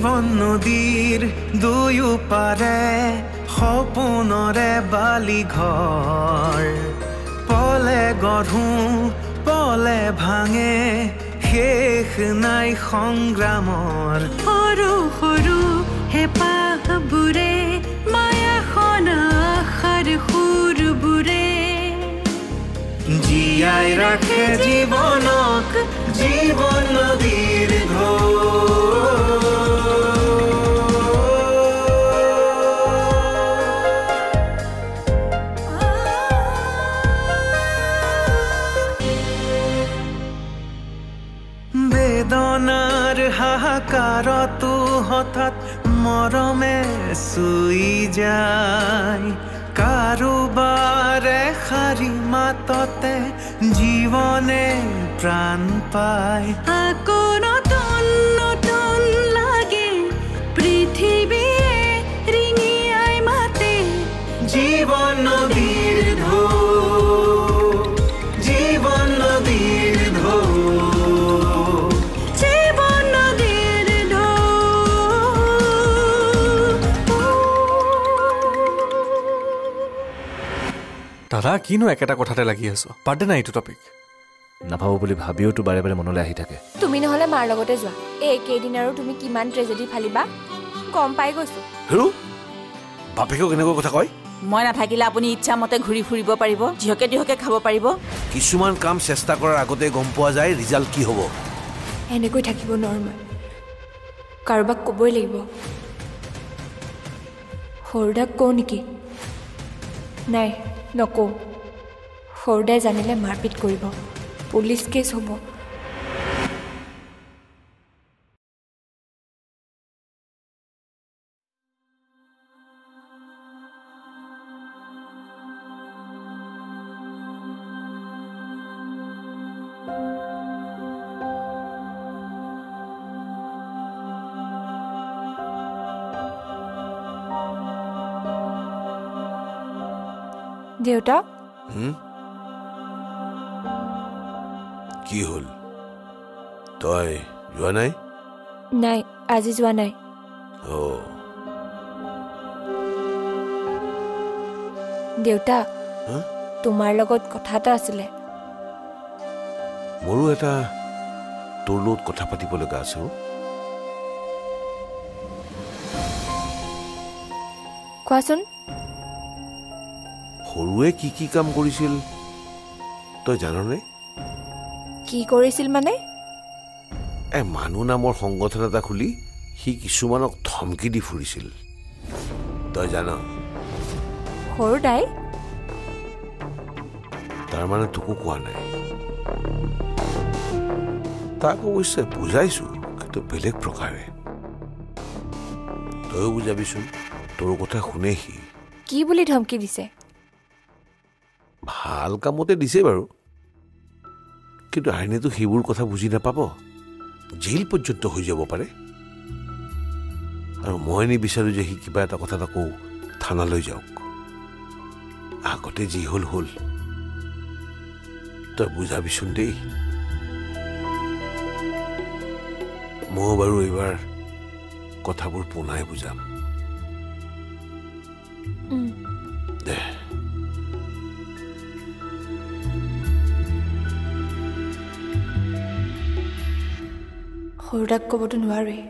জীৱন নদীৰ দুয়ো পাৰে সপোনৰে বালি ঘৰ পলে গঢ়ো পলে ভাঙে শেষ নাই সংগ্ৰামৰ। সৰু সৰু হেঁপাহবোৰে মায়াখন আশাৰ সুৰবোৰে জীয়াই ৰাখে জীৱনক। জীৱন নদীৰ ঢৌ। মৰমে চুই যায় কাৰোবাৰে শাৰী মাততে জীৱনে প্ৰাণ পায়। আকৌ দাদা কিনো একেটা কথাতে লাগি আছো? বাদ দে না এইটো টপিক নাভাবো বুলি ভাবিওতো বাৰে বাৰে মনলৈ আহি থাকে। তুমি নহ'লে মাৰ লগতে যোৱা। এই কেইদিন আৰু তুমি কিমান ট্ৰেজেডি ফালিবা? গম পাই গৈছো। হেৰু বাপেকেও কেনেকৈ কথা কয়? মই নাথাকিলে আপুনি ইচ্ছামতে ঘূৰি ফুৰিব পাৰিব যিহকে তিহকে খাব পাৰিব। কিছুমান কাম চেষ্টা কৰাৰ আগতে গম পোৱা যায় ৰিজাল্ট কি হ'ব। এনেকৈ থাকিব নোৱাৰো মই। কাৰোবাক ক'বই লাগিব। সৰুদাক কওঁ নেকি? নাই। নকওঁ। সৰুদাই জানিলে মাৰপিট কৰিব। পুলিচ কেছ হ'ব। দেউতা? কি হ'ল? তই যোৱা নাই? নাই আজি যোৱা নাই। দেউতা? তোমাৰ লগত কথা এটা আছিলে। মোৰো এটা তোৰ লগত কথা পাতিব লগা আছে। কোৱাচোন। সৰুৱে কি কি কাম কৰিছিল? তই জাননে? কি কৰিছিল মানে? এ মানুহ নামৰ সংগঠন এটা খুলি সি কিছুমানক ধমকি দি ফুৰিছিল। তই জান? সৰুদাই তাৰমানে তোকো কোৱা নাই। তাক অৱশ্যে বুজাইছো কিন্তু বেলেগ প্ৰকাৰে। তয়ো বুজাবিচোন তোৰ কথা শুনে সি। কি বুলি ধমকি দিছে? ভাল কামতে দিছে বাৰু। কিন্তু আইনেতো সেইবোৰ কথা বুজি নাপাব। জেইল পৰ্যন্ত হৈ যাব পাৰে। আৰু মই নিবিচাৰোঁ যে সি কিবা এটা কথা আকৌ থানালৈ যাওক। আগতে যি হ'ল হ'ল। তই বুজাবিচোন দেই। ময়ো বাৰু এইবাৰ কথাবোৰ পোনাই বুজাম। সৰুদাক ক'বতো নোৱাৰোৱেই।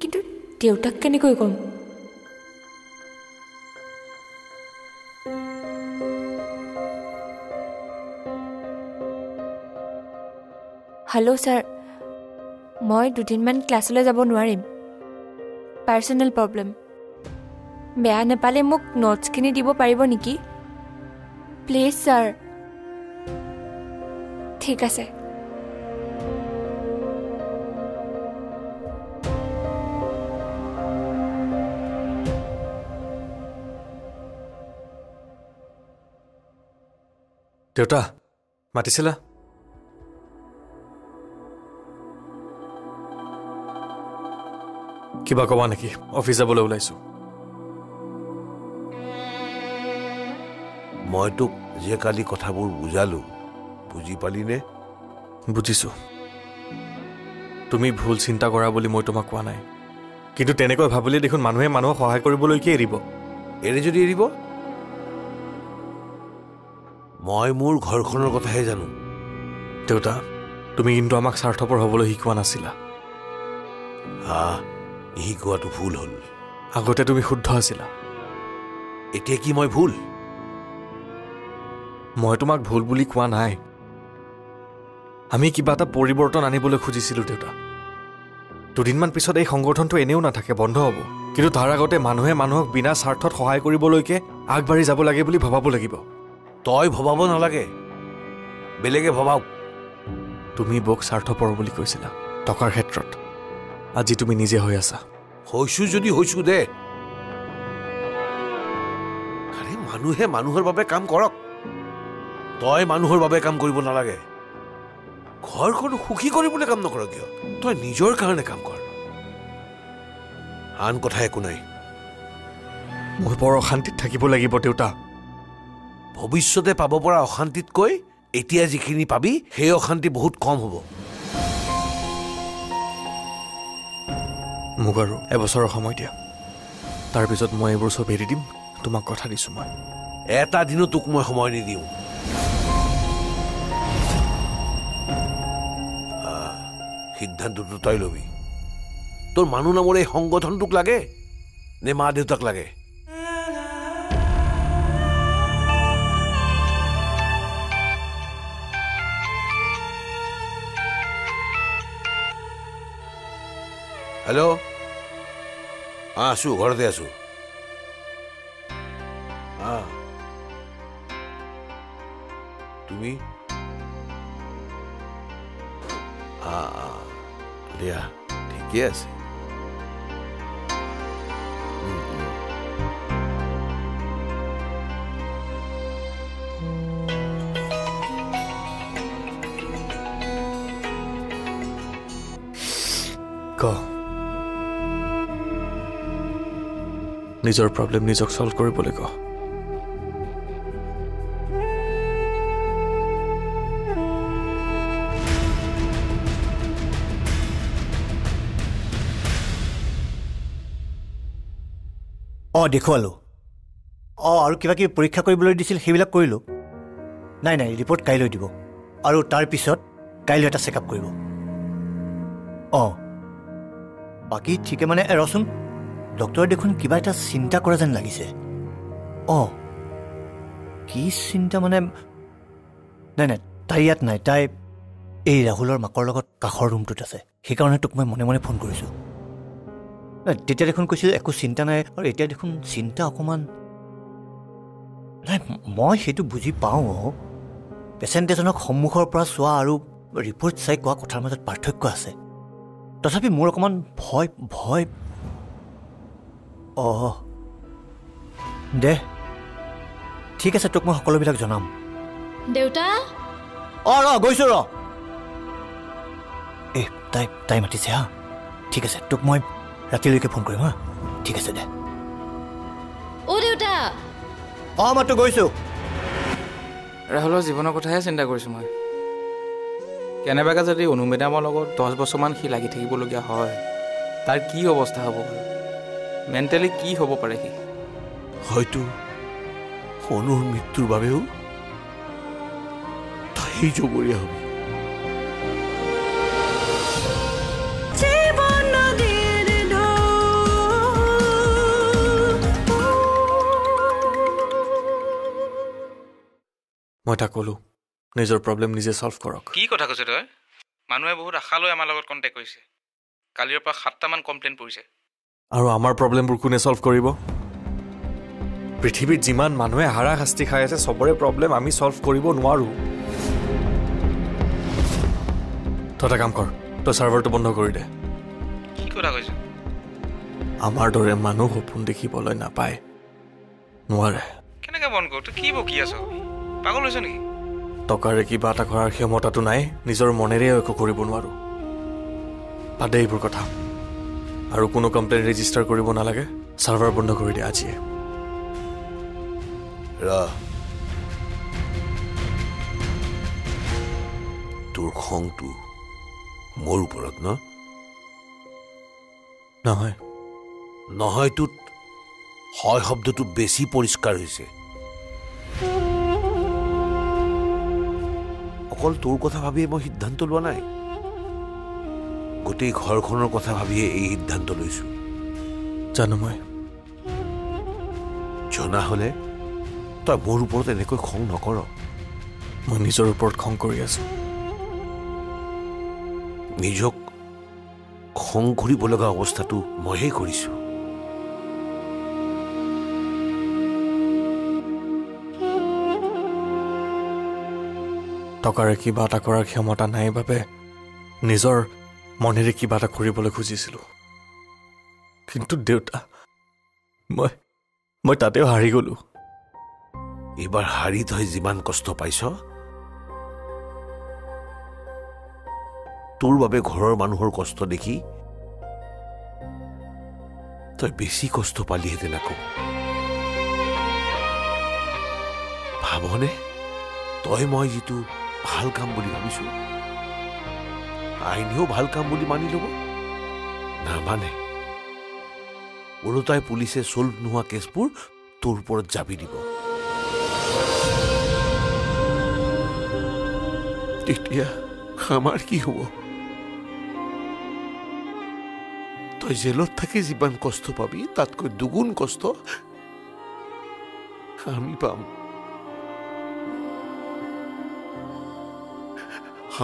কিন্তু দেউতাক কেনেকৈ ক'ম? হেল্ল' ছাৰ মই দুদিনমান ক্লাছলৈ যাব নোৱাৰিম। Personal problem. বেয়া নাপালে মোক নোটছখিনি দিব পাৰিব নেকি? Please sir. ঠিক আছে। দেউতা মাতিছিলা কিবা ক'বা নেকি? অফিচ যাবলৈ ওলাইছো। মই তোক যে কালি কথাবোৰ বুজালো বুজি পালিনে? বুজিছো। তুমি ভুল চিন্তা কৰা বুলি মই তোমাক কোৱা নাই। কিন্তু তেনেকৈ ভাবিলে দেখোন মানুহে মানুহক সহায় কৰিবলৈকে এৰিব? এনে যদি এৰিব? মই মোৰ ঘৰখনৰ কথাহে জানো। দেউতা তুমি কিন্তু আমাক স্বাৰ্থপৰ হ'বলৈ শিকোৱা নাছিলা। হা শিকোৱাটো ভুল হ'ল। আগতে তুমি শুদ্ধ আছিলা। এতিয়া কি মই ভুল? মই তোমাক ভুল বুলি কোৱা নাই। আমি কিবা এটা পৰিৱৰ্তন আনিবলৈ খুজিছিলোঁ দেউতা। দুদিনমান পিছত এই সংগঠনটো এনেও নাথাকে বন্ধ হ'ব। কিন্তু তাৰ আগতে মানুহে মানুহক বিনা স্বাৰ্থত সহায় কৰিবলৈকে আগবাঢ়ি যাব লাগে বুলি ভবাব লাগিব। তই ভবাব নালাগে। বেলেগে ভবাওক। তুমি বৌক স্বাৰ্থপৰ বুলি কৈছিলা টকাৰ ক্ষেত্ৰত। আজি তুমি নিজে হৈ আছা। হৈছো যদি হৈছো দে। আৰে মানুহে মানুহৰ বাবে কাম কৰক। তই মানুহৰ বাবে কাম কৰিব নালাগে। ঘৰখন সুখী কৰিবলৈ কাম নকৰ কিয়? তই নিজৰ কাৰণে কাম কৰ। আন কথা একো নাই। মই বৰ অশান্তিত থাকিব লাগিব দেউতা। ভৱিষ্যতে পাব পৰা অশান্তিতকৈ এতিয়া যিখিনি পাবি সেই অশান্তি বহুত কম হ'ব। মোক আৰু এবছৰৰ সময় দিয়া। তাৰপিছত মই এইবোৰ চব এৰি দিম। তোমাক কথা দিছোঁ মই। এটা দিনো তোক মই সময় নিদিওঁ। সিদ্ধান্তটো তই ল'বি। তোৰ মানুহ নামৰ এই সংগঠনটোক লাগে নে মা দেউতাক লাগে? হেল্ল' অঁ আছোঁ ঘৰতে আছোঁ অঁ তুমি আ- আ, দিয়া ঠিকে আছে উম, নিজৰ প্ৰব্লেম নিজক ছল্ভ কৰিবলৈ ক অঁ দেখুৱালোঁ। অঁ আৰু কিবা কিবি পৰীক্ষা কৰিবলৈ দিছিল সেইবিলাক কৰিলোঁ। নাই নাই ৰিপৰ্ট কাইলৈ দিব। আৰু তাৰপিছত কাইলৈ এটা চেকআপ কৰিব। অঁ। বাকী ঠিকে মানে ৰচোন। ডক্টৰে দেখোন কিবা এটা চিন্তা কৰা যেন লাগিছে। অঁ। কি চিন্তা মানে? নাই নাই তাই ইয়াত নাই। তাই এই ৰাহুলৰ মাকৰ লগত কাষৰ ৰুমটোত আছে। সেইকাৰণে তোক মই মনে মনে ফোন কৰিছোঁ। নাই তেতিয়া দেখোন কৈছিল একো চিন্তা নাই। আৰু এতিয়া দেখোন চিন্তা অকণমান নাই মই সেইটো বুজি পাওঁ পেচেণ্ট এজনক সন্মুখৰ পৰা চোৱা আৰু ৰিপৰ্ট চাই কোৱা কথাৰ মাজত পাৰ্থক্য আছে। তথাপি মোৰ অকণমান ভয় ভয় অঁ দে। ঠিক আছে তোক মই সকলোবিলাক জনাম। দেউতা? অঁ ৰ গৈছোঁ ৰ। এই তাই তাই মাতিছে হা। ঠিক আছে তোক মই ৰাতিলৈকে ফোন কৰিম হা। ঠিক আছে দে। অ' দেউতা। অঁ মই তোক গৈছোঁ। ৰাহুলৰ জীৱনৰ কথাহে চিন্তা কৰিছোঁ মই। কেনেবাকৈ যদি অনুমেডামৰ লগত দহ বছৰমান সি লাগি থাকিবলগীয়া হয় তাৰ কি অৱস্থা হ'ব বাৰু? মেণ্টেলি কি হ'ব পাৰে সি? হয়তো অনুৰ মৃত্যুৰ বাবেও তই জগৰীয়া হবি। মই তাক ক'লোঁ নিজৰ প্ৰব্লেম নিজে ছল্ভ কৰক। কি কথা কৈছ তই? মানুহে বহুত আশা লৈ আমাৰ লগত কণ্টেক্ট কৰিছে। কালিৰ পৰা সাতটামান কমপ্লেইন পৰিছে। আৰু আমাৰ প্ৰব্লেমবোৰ কোনে ছল্ভ কৰিব? পৃথিৱীত যিমান মানুহে হাৰাশাস্তি খাই আছে চবৰে প্ৰব্লেম আমি ছল্ভ কৰিব নোৱাৰোঁ। তই এটা কাম কৰ তই ছাৰ্ভাৰটো বন্ধ কৰি দে। কি কথা কৈছ? আমাৰ দৰে মানুহ সপোন দেখিবলৈ নাপায়। নোৱাৰে। কেনেকৈ বন্ধ কৰো? তই কি বকি আছ? পাগল হৈছ নেকি? টকাৰে কিবা এটা কৰাৰ ক্ষমতাটো নাই নিজৰ মনেৰে একো কৰিব নোৱাৰোঁ। বাদে এইবোৰ কথা। আৰু কোনো কমপ্লেইন ৰেজিষ্টাৰ কৰিব নালাগে। ছাৰ্ভাৰ বন্ধ কৰি দিয়ে আজিয়ে। ৰ। তোৰ খংটো মোৰ ওপৰত ন? নহয়। নহয়টোত হয় শব্দটো বেছি পৰিষ্কাৰ হৈছে। অকল তোৰ কথা ভাবিয়ে মই সিদ্ধান্ত লোৱা নাই? গোটেই ঘৰখনৰ কথা ভাবিয়ে এই সিদ্ধান্ত লৈছো। জানো মই জনা হলে তই মোৰ ওপৰত এনেকৈ খং নকৰ। মই নিজৰ ওপৰত খং কৰি আছো। নিজক খং কৰিব লগা অৱস্থাটো মইহে কৰিছো। টকাৰে কিবা এটা কৰাৰ ক্ষমতা নাই বাবে নিজৰ মনেৰে কিবা এটা কৰিবলৈ খুজিছিলোঁ। কিন্তু দেউতা মই মই তাতেও হাৰি গ'লোঁ। এইবাৰ হাৰি তই যিমান কষ্ট পাইছ তোৰ বাবে ঘৰৰ মানুহৰ কষ্ট দেখি তই বেছি কষ্ট পালিহেঁতেন আকৌ। ভাবনে তই মই যিটো ভাল কাম বুলি ভাবিছো আইনেও ভাল কাম বুলি মানি ল'ব? নামানে ওলোটাই পুলিচে চল্ভ নোহোৱা কেছবোৰ তোৰ ওপৰত জাপি দিব। তেতিয়া আমাৰ কি হ'ব? তই জেলত থাকি যিমান কষ্ট পাবি তাতকৈ দুগুণ কষ্ট আমি পাম।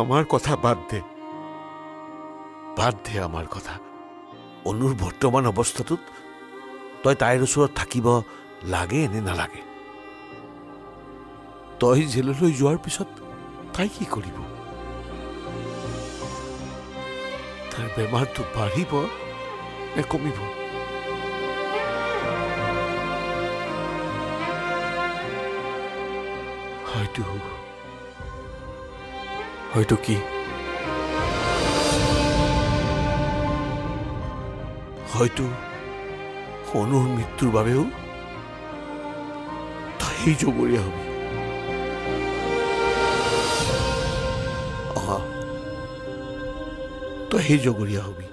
আমাৰ কথা বাদ দে। বাদ দে আমাৰ কথা। অনুৰ বৰ্তমান অৱস্থাটোত তই তাইৰ ওচৰত থাকিব লাগে নে নালাগে? তই জেললৈ যোৱাৰ পিছত তাই কি কৰিব? তাৰ বেমাৰটো বাঢ়িব নে কমিব? হয়তো হয়তো কি? হয়তো অনুৰ মৃত্যুৰ বাবেও তই সেই জগৰীয়া হবি। অহা তই সেই জগৰীয়া হবি।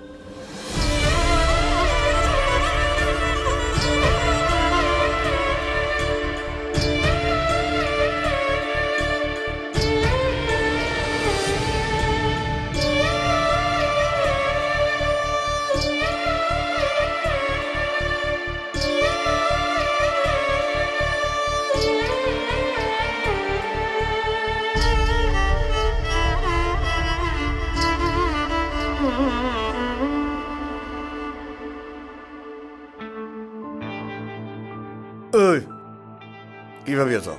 কি ভাবি আছ?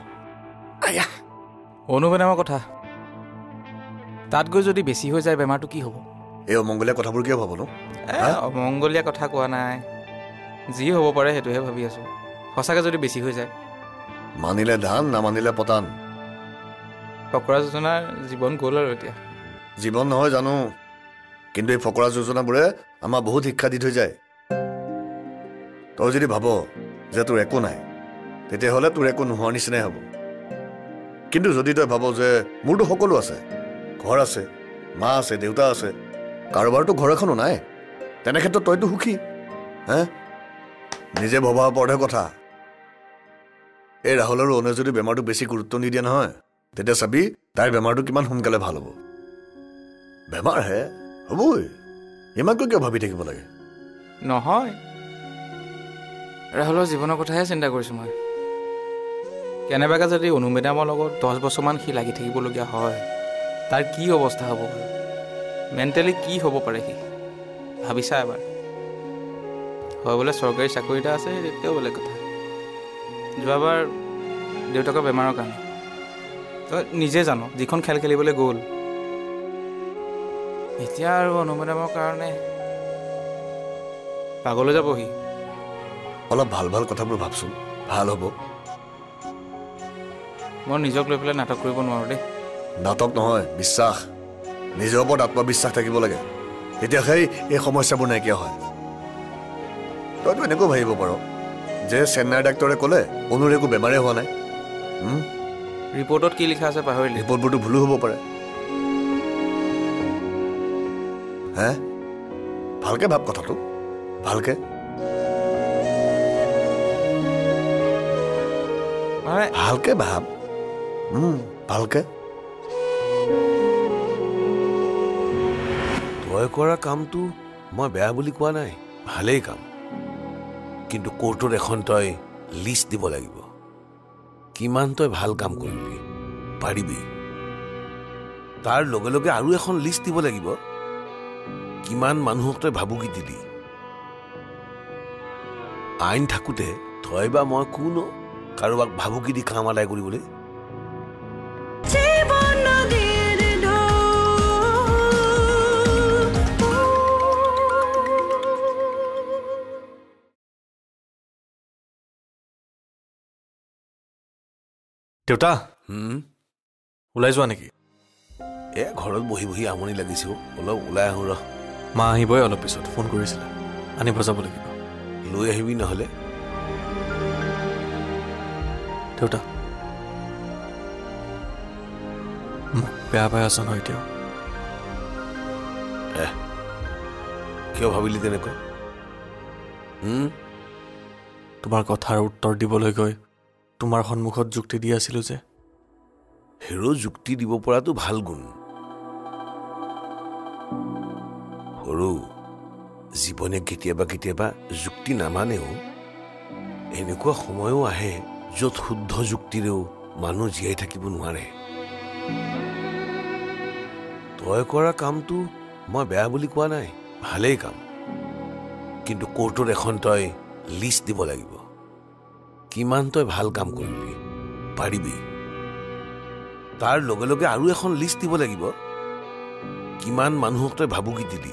অনুবেদামৰ কথা। তাত গৈ যদি বেছি হৈ যায় বেমাৰটো কি হ'ব? এই অমংগলীয়া কথাবোৰ কিয় ভাব অমংগলীয়া কথা কোৱা নাই। যি হ'ব পাৰে সেইটোহে ভাবি আছোঁ। সঁচাকৈ যদি বেছি হৈ যায়। মানিলে ধান নামানিলে পতান। ফকৰা যোজনাৰ জীৱন গ'ল আৰু এতিয়া। জীৱন নহয় জানো? কিন্তু এই ফকৰা যোজনাবোৰে আমাৰ বহুত শিক্ষা দি থৈ যায়। তই যদি ভাব যে তোৰ একো নাই তেতিয়াহ'লে তোৰ একো নোহোৱাৰ নিচিনাই হ'ব। কিন্তু যদি তই ভাব যে মোৰতো সকলো আছে ঘৰ আছে মা আছে দেউতা আছে কাৰোবাৰতো ঘৰ এখনো নাই তেনে ক্ষেত্ৰত তইতো সুখী হে? নিজে ভবাৰ ওপৰতহে কথা। এই ৰাহুল আৰু অনে যদি বেমাৰটো বেছি গুৰুত্ব নিদিয়ে নহয় তেতিয়া চাবি তাইৰ বেমাৰটো কিমান সোনকালে ভাল হ'ব। বেমাৰ হে হ'বই। ইমানকৈ কিয় ভাবি থাকিব লাগে? নহয়। ৰাহুলৰ জীৱনৰ কথাহে চিন্তা কৰিছোঁ মই। কেনেবাকৈ যদি অনুমেদামৰ লগত দহ বছৰমান সি লাগি থাকিবলগীয়া হয় তাৰ কি অৱস্থা হ'ব? বাৰু মেণ্টেলি কি হ'ব পাৰে সি? ভাবিছা এবাৰ? হয় বোলে চৰকাৰী চাকৰি এটা আছে তেতিয়াও বেলেগ কথা। যোৱাবাৰ দেউতাকৰ বেমাৰৰ কাৰণে। তই নিজে জান যিখন খেল খেলিবলৈ গ'ল। এতিয়া আৰু অনুমেদামৰ কাৰণে পাগলৈ যাব সি অলপ ভাল ভাল কথাবোৰ ভাবচোন। ভাল হ'ব। মই নিজক লৈ পেলাই নাটক কৰিব নোৱাৰোঁ দেই। নাটক নহয় বিশ্বাস। নিজৰ ওপৰত আত্মবিশ্বাস থাকিব লাগে। তেতিয়াহে এই সমস্যাবোৰ নাইকিয়া হয়। তইতো এনেকৈ ভাবিব পাৰ যে চেন্নাইৰ ডাক্তৰে ক'লে অনুৰ একো বেমাৰে হোৱা নাই। ৰিপৰ্টত কি লিখা আছে পাহৰিলে? ৰিপৰ্টবোৰতো ভুলো হ'ব পাৰে। হে? ভালকে ভাব কথাটো। ভালকে। ভালকে ভাব। ভালকে? তই কৰা কামটো মই বেয়া বুলি কোৱা নাই ভালেই কাম। কিন্তু কোৰ্টত এখন তই লিষ্ট দিব লাগিব। কিমান তই ভাল কাম কৰিলি পাৰিবি? তাৰ লগে লগে আৰু এখন লিষ্ট দিব লাগিব। কিমান মানুহক তই ভাবুকি দিলি। আইন থাকোঁতে তই বা মই কোনো কাৰোবাক ভাবুকি দি কাম আদায় কৰিবলৈ? দেউতা। ওলাই যোৱা নেকি? এ ঘৰত বহি বহি আমনি লাগিছে। অলপ ওলাই আহোঁ ৰ। মা আহিবই অলপ পিছত ফোন কৰিছিলে। আনিব যাব লাগিব। লৈ আহিবি নহ'লে। দেউতা। মোক বেয়া পাই আছ নহয় এতিয়াও? কিয় ভাবিলি তেনেকৈ? হুম? তোমাৰ কথাৰ উত্তৰ দিবলৈ গৈ তোমাৰ সন্মুখত যুক্তি দি আছিলোঁ যে। হেৰ' যুক্তি দিব পৰাটো ভাল গুণ। সৰু জীৱনে কেতিয়াবা কেতিয়াবা যুক্তি নামানেও এনেকুৱা সময়ো আহে য'ত শুদ্ধ যুক্তিৰেও মানুহ জীয়াই থাকিব নোৱাৰে। তই কৰা কামটো মই বেয়া বুলি কোৱা নাই ভালেই কাম। কিন্তু কোৰ্টত এখন তই লিষ্ট দিব লাগিব। কিমান তই ভাল কাম কৰিলি? পাৰিবি। তাৰ লগে লগে আৰু এখন লিষ্ট দিব লাগিব। কিমান মানুহক তই ভাবুকি দিলি।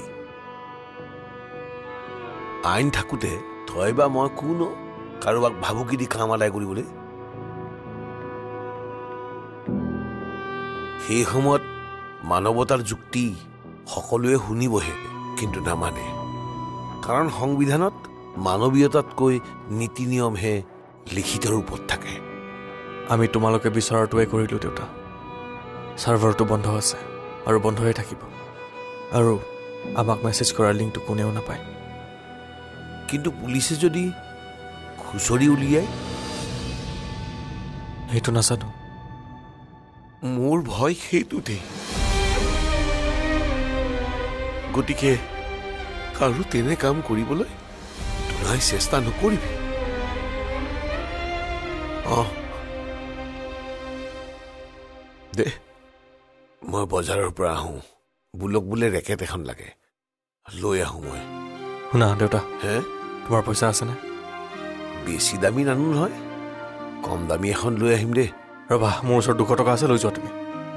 আইন থাকোঁতে তই বা মই কোনো কাৰোবাক ভাবুকি দি কাম আদায় কৰিবলৈ? সেই সময়ত মানৱতাৰ যুক্তি সকলোৱে শুনিবহে কিন্তু নামানে। কাৰণ সংবিধানত মানৱীয়তাতকৈ নীতি নিয়মহে লিখিত ৰূপত থাকে। আমি তোমালোকে বিচৰাটোৱে কৰিলোঁ দেউতা। ছাৰ্ভাৰটো বন্ধ আছে আৰু বন্ধই থাকিব। আৰু আমাক মেছেজ কৰাৰ লিংকটো কোনেও নাপায়। কিন্তু পুলিচে যদি খুচৰি উলিয়াই সেইটো নাজানো। মোৰ ভয় সেইটোতেই গতিকে আৰু তেনে কাম কৰিবলৈ তোলাই চেষ্টা নকৰিবি। দে মই বজাৰৰ পৰা আহোঁ। বোলক বোলে ৰেকেট এখন লাগে। লৈ আহোঁ মই। শুনা দেউতা। হে? তোমাৰ পইচা আছেনে? বেছি দামী নানো নহয়। কম দামী এখন লৈ আহিম দেই ৰ'বা মোৰ ওচৰত দুশ টকা আছে লৈ যোৱা তুমি।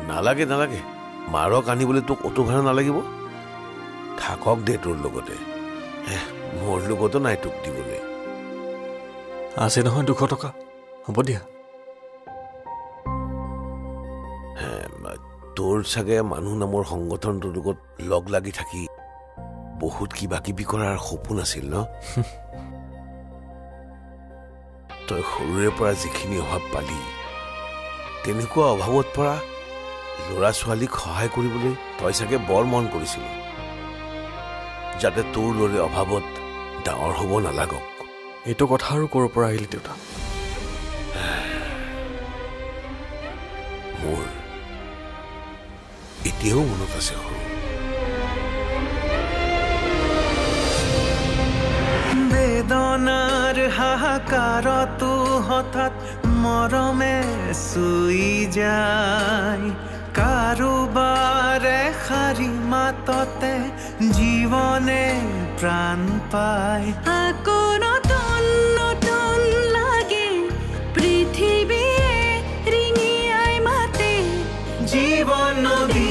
নালাগে নালাগে। মাৰক আনিবলৈ তোক অটো ভাড়া নালাগিব। থাকক দে তোৰ লগতে। মোৰ লগতো নাই তোক দিবলৈ। আছে নহয় দুশ টকা। হ'ব দিয়া তোৰ চাগে মানুহ নামৰ সংগঠনটোৰ লগত লগ লাগি থাকি বহুত কিবা কিবি কৰাৰ সপোন আছিল ন তই সৰুৰে পৰা যিখিনি অভাৱ পালি তেনেকুৱা অভাৱত পৰা ল'ৰা ছোৱালীক সহায় কৰিবলৈ তই চাগে বৰ মন কৰিছিলি যাতে তোৰ ল'ৰে অভাৱত ডাঙৰ হ'ব নালাগক এইটো কথা আৰু ক'ৰ পৰা আহিল দেউতা মোৰ এতিয়াও মনত আছে সৰু বেদনাৰ হাহাকাৰতো হঠাৎ মৰমে চুই যায়। কাৰোবাৰে শাৰী মাততে জীৱনে প্ৰাণ পায়। আকোনত no día.